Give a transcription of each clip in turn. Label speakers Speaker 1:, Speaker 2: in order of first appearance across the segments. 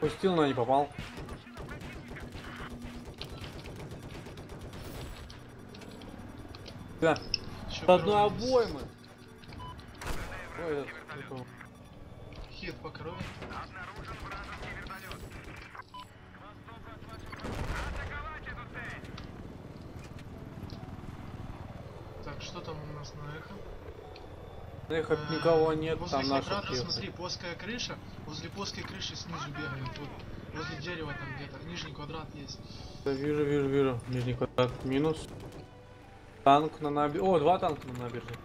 Speaker 1: Пустил, но не попал. Да,
Speaker 2: Еще есть.
Speaker 1: обоймы. Ой, это,
Speaker 2: Хит по корове. Так, что там у нас на эхо? Э,
Speaker 1: никого нет,
Speaker 2: Возле
Speaker 1: там наши
Speaker 2: квадрата,
Speaker 1: приехали.
Speaker 2: смотри, плоская крыша. Возле плоской крыши снизу бегают. Вот. Возле дерева там где-то. Нижний квадрат есть.
Speaker 1: Да, вижу, вижу, вижу. Нижний квадрат минус. Танк на набережной. О, два танка на набережной.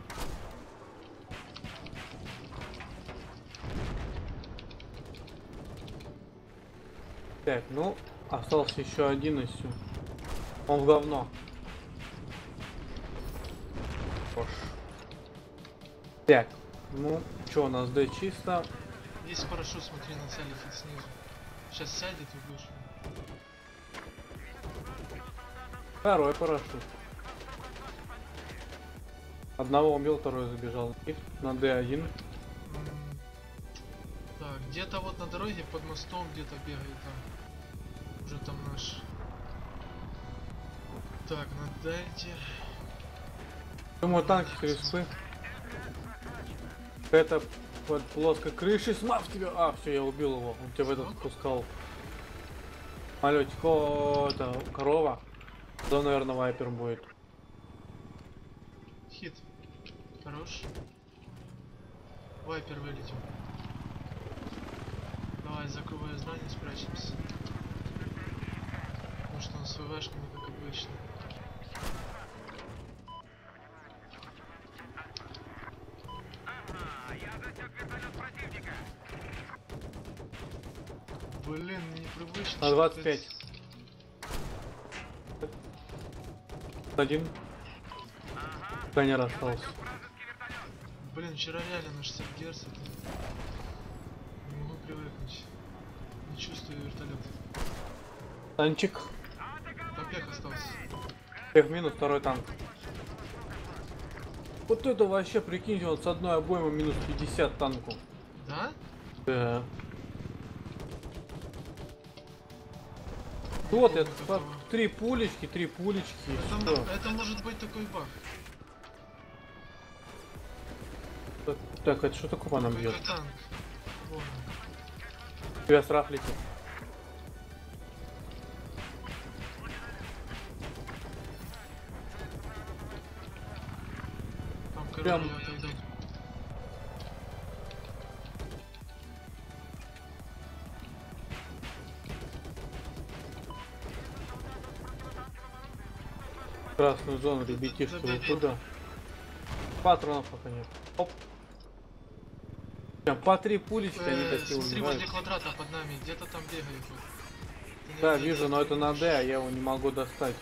Speaker 1: Так, ну, остался еще один и все. Он в говно. Хош. Так, ну, что у нас, да, чисто.
Speaker 2: Есть парашют, смотри, нацелится снизу. Сейчас сядет и будешь.
Speaker 1: Второй парашют. Одного убил, второй забежал. И на D1.
Speaker 2: М, Так, где-то вот на дороге под мостом где-то бегает там. Уже там наш. Так, на дайте.
Speaker 1: Думаю, танки креспы. Это под плоской крышей. Смав тебя! А, все, я убил его. Он тебя в этот пускал. Малютик, о, это корова. Да, наверное, вайпер будет.
Speaker 2: Хит. Хорош. Вайпер вылетел. Давай, закрывай здание, спрячемся. Потому что он с ВВшками, как обычно. Блин, непривычно.
Speaker 1: На
Speaker 2: что
Speaker 1: 25.
Speaker 2: это-
Speaker 1: Один. Конер остался.
Speaker 2: Блин, вчера реально на 60 Гц. Не могу привыкнуть. Не чувствую вертолет.
Speaker 1: Танчик.
Speaker 2: Побег остался.
Speaker 1: Тех минус, второй танк. Вот это вообще, прикиньте, вот с одной обоймы минус 50 танку.
Speaker 2: Да?
Speaker 1: Да. Вот это, по- три пулечки, три пулечки,
Speaker 2: Это, это может быть такой баг.
Speaker 1: Так, Так, это что такое по нам бьет? Тебя страх летит.
Speaker 2: Там
Speaker 1: Прям- Красную зону, ребятишки, вы куда? Патронов пока нет. Оп. Прям по три пулечки они
Speaker 2: Э,
Speaker 1: такие
Speaker 2: смотри,
Speaker 1: убивают.
Speaker 2: возле квадрата под нами, где-то там бегает.
Speaker 1: Да, вижу, но это на Д, а я его не могу достать.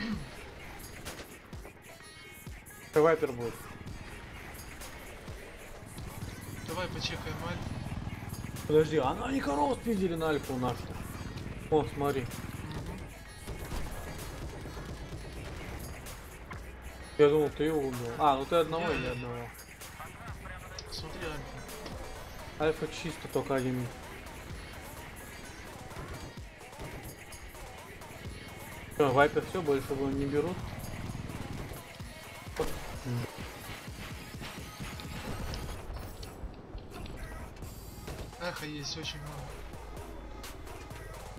Speaker 1: Вайпер будет.
Speaker 2: Давай почекаем альфу.
Speaker 1: Подожди, а они корову спиздили на альфу нашу. О, смотри. Я думал, ты его убил. А, ну ты одного или одного.
Speaker 2: Смотри альфу.
Speaker 1: Альфа чисто только один. Все, вайпер все, больше его не берут.
Speaker 2: Эхо есть очень много.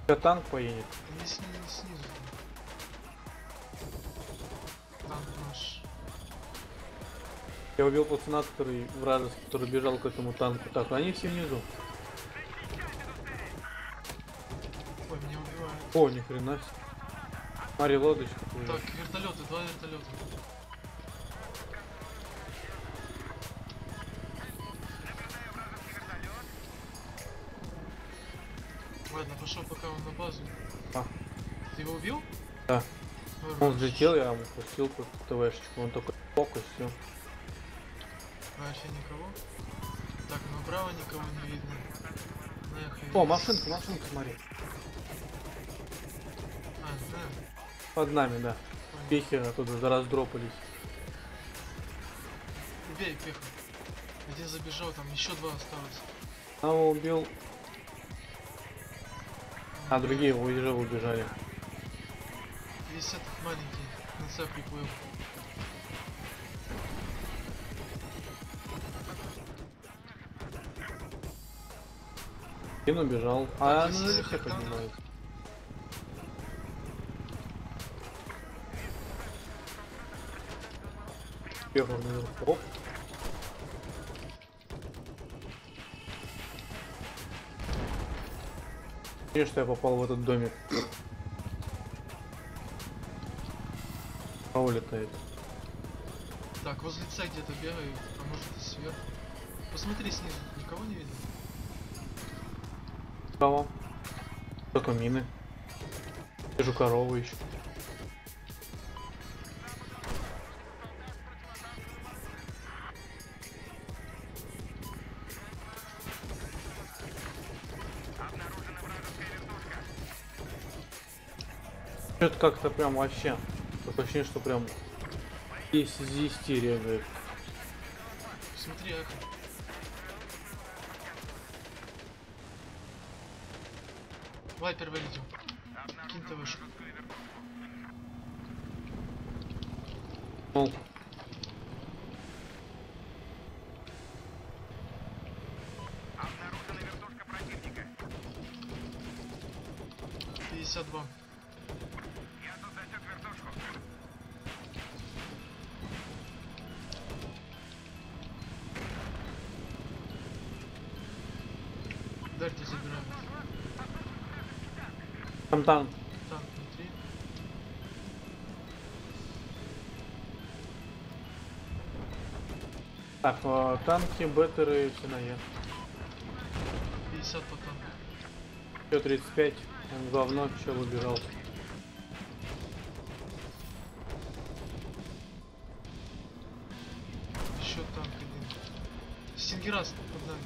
Speaker 1: Сейчас танк поедет.
Speaker 2: Не снизу.
Speaker 1: Я убил пацана, который вражеский, который бежал к этому танку. Так, они все внизу.
Speaker 2: Ой, меня убивают.
Speaker 1: О, ни хрена себе. Смотри, лодочка. плывет.
Speaker 2: Так, вертолеты, два вертолета. Ладно, пошел пока он на базу.
Speaker 1: А.
Speaker 2: Ты его убил?
Speaker 1: Да.
Speaker 2: Ой,
Speaker 1: Он взлетел, я ему пустил ТВшечку. Он такой фокус, все.
Speaker 2: Альфе никого. Так, направо никого не видно. Эхо
Speaker 1: О, машинка, машинка, смотри.
Speaker 2: А, да.
Speaker 1: Под нами, да. Пехи оттуда раздропались.
Speaker 2: Убей, пеха. Где забежал, там еще два осталось.
Speaker 1: А убил. А другие уже убежали.
Speaker 2: Есть этот маленький, на цепь приплыл.
Speaker 1: Один убежал. А ну наверх все поднимают. Первый наверх. Оп. Видишь, что я попал в этот домик. А улетает.
Speaker 2: Так, возле лица где-то бегаю, а может и сверху. Посмотри снизу, никого не видно?
Speaker 1: Кого? Только мины. Вижу корову еще. Что-то как-то прям вообще. Ощущение, что прям из 10 регает.
Speaker 2: Смотри, эхо. Вайпер вылетел. Кинь ты выше.
Speaker 1: Пол.
Speaker 2: Обнаружена вертушка противника. 52.
Speaker 1: Там танк.
Speaker 2: Танк внутри.
Speaker 1: Так, э, танки, беттеры, все наверх.
Speaker 2: 50 по танку.
Speaker 1: Еще 35. Он говно, чел убежал.
Speaker 2: Еще танк один. Стингерас под нами.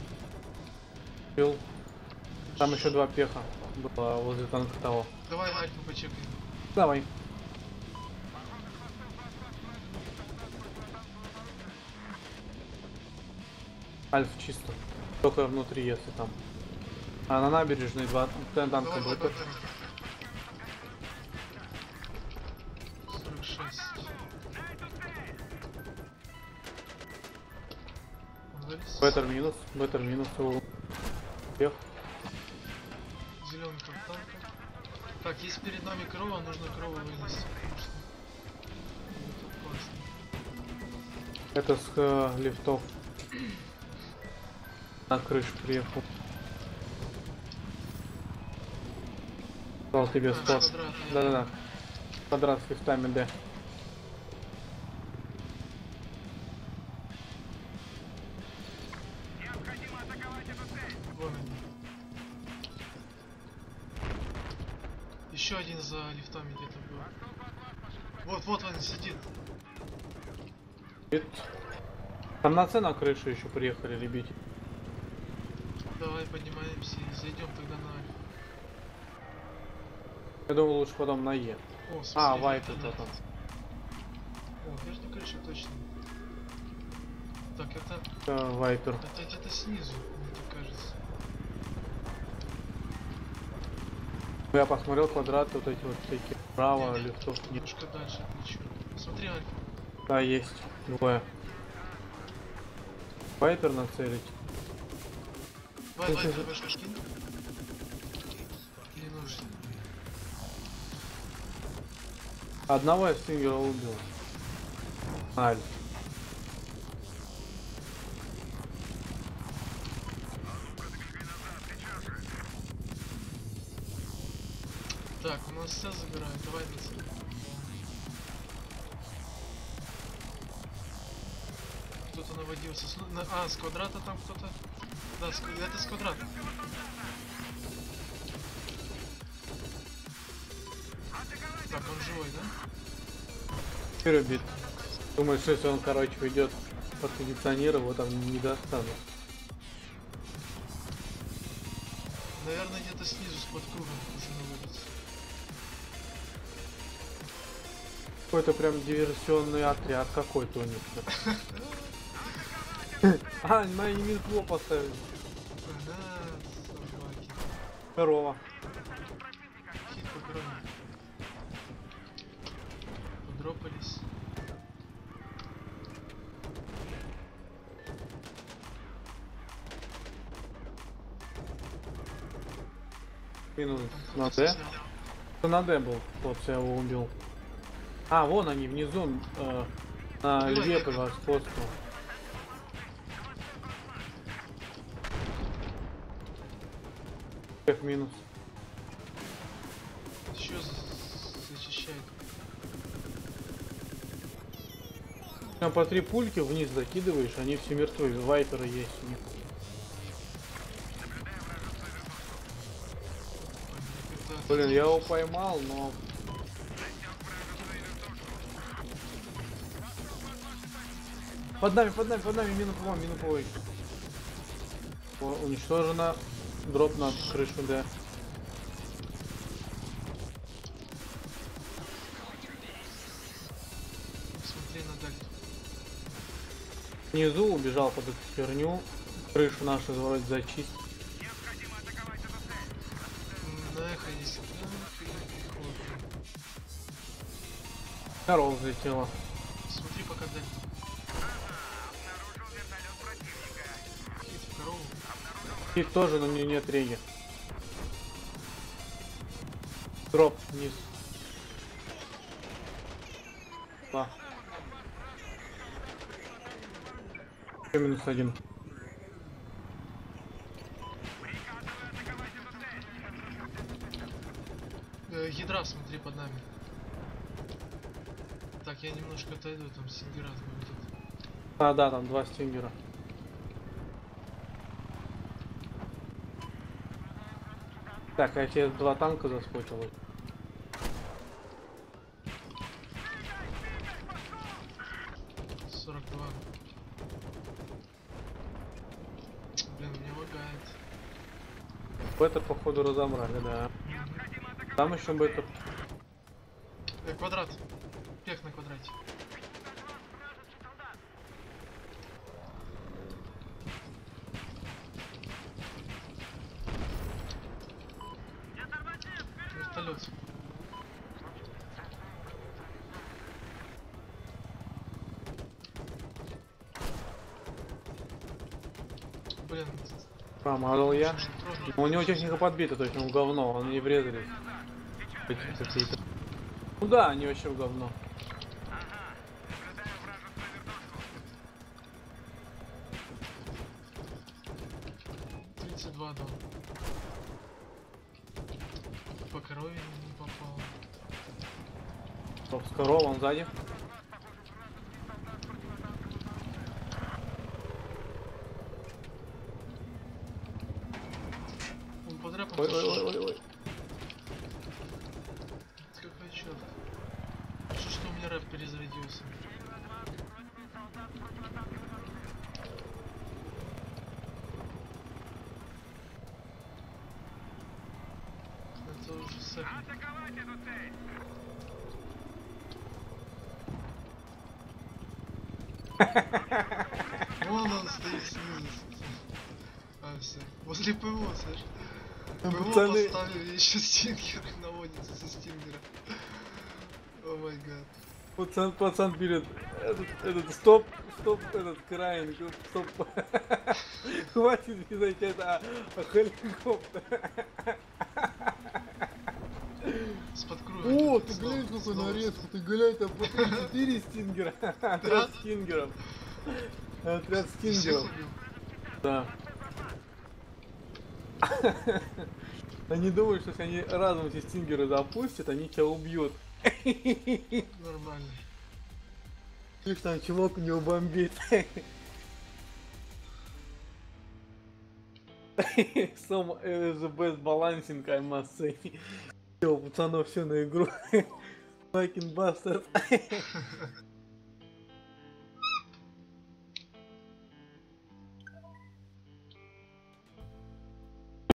Speaker 1: Бил. Там еще два пеха было возле танка того.
Speaker 2: Давай альфа почекаем.
Speaker 1: Давай. Альф чисто. Только внутри, если там. А на набережной два танка
Speaker 2: давай. 46. Вылез.
Speaker 1: Бетер минус, бетер минус. Пех.
Speaker 2: Танка. Так, если перед нами корова, нужно корову вынести.
Speaker 1: Это с э, лифтов. На крышу приехал. Дал тебе
Speaker 2: я-
Speaker 1: Да-да-да. Квадрат с лифтами, да.
Speaker 2: Еще один за лифтами где-то был. Вот, вот он сидит.
Speaker 1: Там на на крышу еще приехали ребят.
Speaker 2: Давай поднимаемся и зайдем тогда на Альфа.
Speaker 1: Я думаю, лучше потом на Е.
Speaker 2: О,
Speaker 1: А, вайп
Speaker 2: это
Speaker 1: там.
Speaker 2: О, верхняя крыша точно. Так, это,
Speaker 1: Это Вайпер.
Speaker 2: это где-то снизу,
Speaker 1: Я посмотрел квадраты вот эти вот всякие. Право, лифтов нет.
Speaker 2: Немножко дальше, отличу. Смотри, Альфа.
Speaker 1: Да, есть. Двое. Вайпер нацелить.
Speaker 2: Вай, вай,
Speaker 1: Слушай,
Speaker 2: вай, кинь. Не нужно.
Speaker 1: Одного я стингера убил. Аль.
Speaker 2: Так, у нас все забирают, давай цель. Кто-то наводился. С- на- А, с квадрата там кто-то. Да, с это с квадрата. Так, он живой, да?
Speaker 1: Пиробит. Думаешь, если он, короче, уйдет под кондиционер, его там не достанут.
Speaker 2: Наверное, где-то снизу с под кругом уже наводится.
Speaker 1: Какой-то прям диверсионный отряд какой-то у них. А, на минпло поставили.
Speaker 2: Подропались.
Speaker 1: Минус на Д. Кто на Д был, тот я его убил. А, вон они внизу, э, на льве
Speaker 2: Ека.
Speaker 1: превосходству. Как минус.
Speaker 2: Еще зачищает.
Speaker 1: Там по три пульки вниз закидываешь, они все мертвы. Вайперы есть у них. Блин, я его поймал, но... Под нами, под нами, под нами, мину по мину по ой. О, Уничтожено. Дроп на крышу, да.
Speaker 2: Смотри на дальту.
Speaker 1: Внизу убежал под эту херню. Крышу нашу вроде зачистить.
Speaker 2: М, На И
Speaker 1: тоже на мне нет реги. Дроп вниз. Да. Еще минус один.
Speaker 2: Э, ядра смотри под нами. Так, я немножко отойду, там сингерат будет.
Speaker 1: А, да, там два стингера. Так, а я два танка заскочил.
Speaker 2: 42. Блин, мне лагает.
Speaker 1: Бета, походу, разобрали, да. Там еще бета.
Speaker 2: Э, квадрат. Пех на квадрате. Вертолет. Блин,
Speaker 1: Промазал я.
Speaker 2: трудно.
Speaker 1: У него техника подбита, то есть он говно, он не какие-то. Ну да, они вообще в говно.
Speaker 2: Два дал. По корове не попал.
Speaker 1: Стоп, с корова, он сзади.
Speaker 2: Он подряд
Speaker 1: Ой, ой, ой, ой, ой.
Speaker 2: Какой черт. Что, перезарядился? Это уже секунд. Вон он стоит снизу. А, все. Возле ПВО, слышь. ПВО
Speaker 1: Пацаны.
Speaker 2: поставили еще стингер наводится со стингера. О май гад.
Speaker 1: Пацан, пацан пилит. Этот, этот, стоп, стоп, этот, краин, стоп. Хватит писать это, а хеликоптер.
Speaker 2: С-под крови.
Speaker 1: О, ты глянь, какой
Speaker 2: снова.
Speaker 1: нарез, ты глянь, там по 4 стингера. Отряд стингеров. Отряд стингеров. Да. Они думают, что если они разом эти стингеры запустят, они тебя убьют.
Speaker 2: Нормально.
Speaker 1: Их там чувак у него бомбит. Some is the best balancing, I must say. Все, пацанов, все на игру. Fucking bastard.